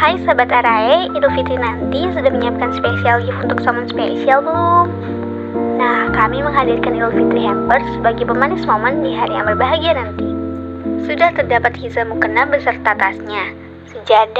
Hai sahabat Arae, Idul Fitri nanti sudah menyiapkan spesial gift untuk someone spesial belum? Nah, kami menghadirkan Idul Fitri Hampers sebagai pemanis momen di hari yang berbahagia nanti. Sudah terdapat hizam mukena beserta tasnya, sejadah,